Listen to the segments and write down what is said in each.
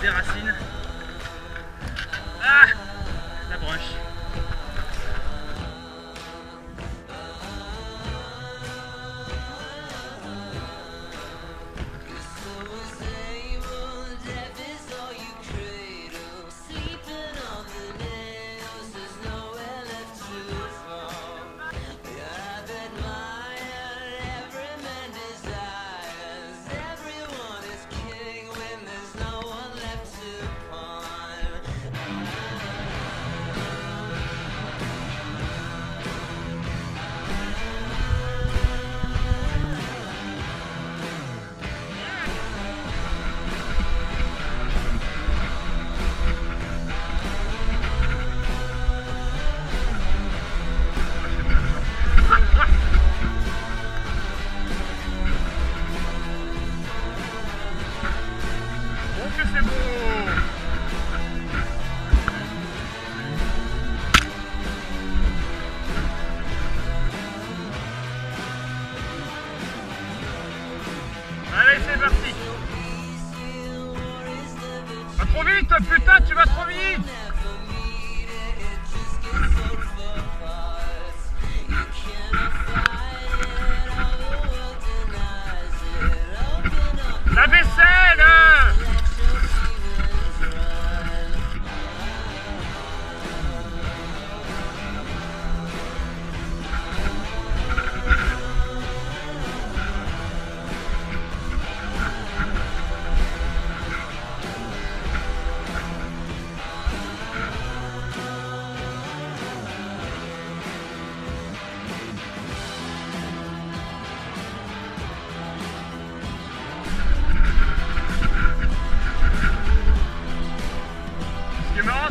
des racines. Ah La branche. Trop vite, putain, tu vas trop vite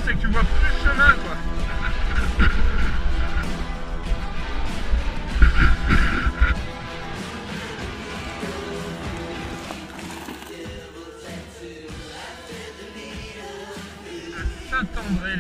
c'est que tu vois plus le chemin quoi. Saint-André